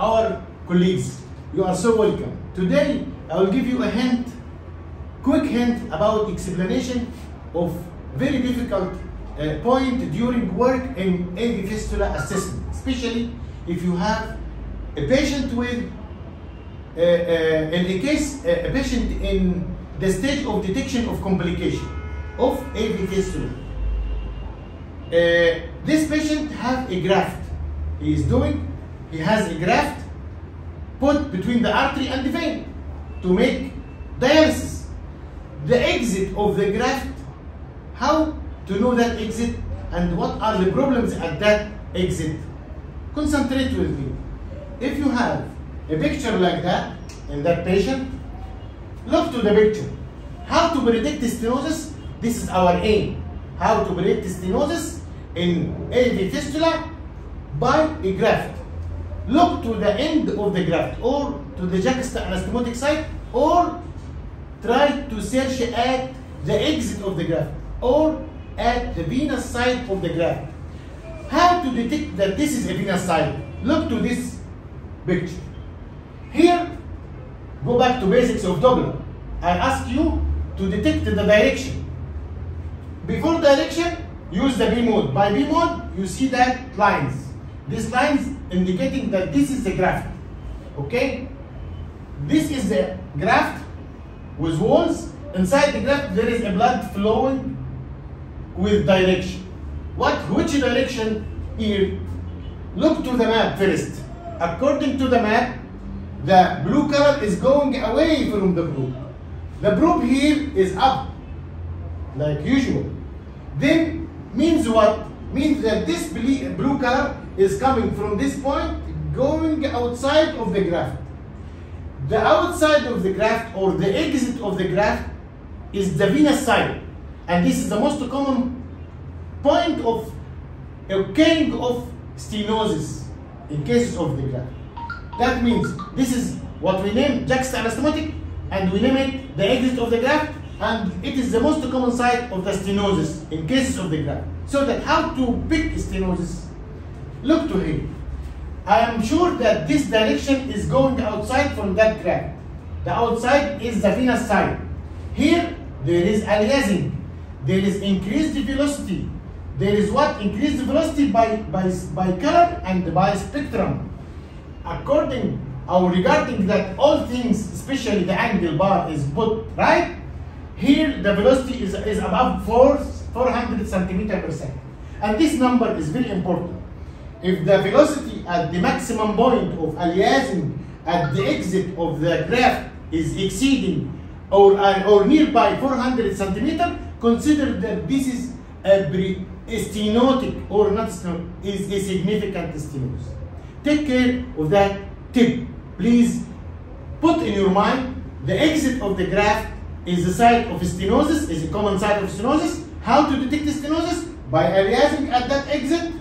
our colleagues. You are so welcome. Today, I will give you a hint, quick hint about explanation of very difficult uh, point during work in AV fistula assessment, especially if you have a patient with, uh, uh, in a case, uh, a patient in the stage of detection of complication of AV fistula. Uh, this patient have a graft. He is doing, he has a graft put between the artery and the vein to make dialysis. The exit of the graft, how to know that exit and what are the problems at that exit? Concentrate with me. If you have a picture like that in that patient, look to the picture. How to predict stenosis? This is our aim. How to predict stenosis in AV fistula by a graft. Look to the end of the graft or to the juxta-anastomotic site or try to search at the exit of the graft or at the venous side of the graft. How to detect that this is a venous side? Look to this picture. Here, go back to basics of Doppler. I ask you to detect the direction. Before direction, use the B mode. By B mode, you see that lines. These lines indicating that this is the graft. Okay? This is the graft with walls. Inside the graft, there is a blood flowing with direction. What? Which direction here? Look to the map first. According to the map, the blue color is going away from the blue. The probe here is up, like usual. Then means what? Means that this blue color is coming from this point, going outside of the graft. The outside of the graft or the exit of the graft is the venous side. And this is the most common point of occurring of stenosis in cases of the graft. That means this is what we name juxta-anastomotic and we name it the exit of the graft and it is the most common site of the stenosis in cases of the graft. So that how to pick stenosis? Look to him. I am sure that this direction is going outside from that graft. The outside is the venous side. Here there is aliasing. There is increased velocity. There is what? Increased velocity by, by, by color and by spectrum. According or regarding that all things, especially the angle bar is put right, here the velocity is, is above 4, 400 centimeter per second. And this number is very important. If the velocity at the maximum point of aliasing at the exit of the graft is exceeding or, uh, or nearby 400 centimeter, consider that this is a, stenotic or not stenotic, is a significant stenosis. Take care of that tip. Please put in your mind the exit of the graft is the site of stenosis, is a common site of stenosis. How to detect stenosis? By aliasing at that exit,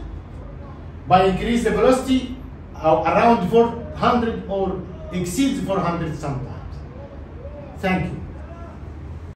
by increase the velocity uh, around 400 or exceeds 400 sometimes. Thank you.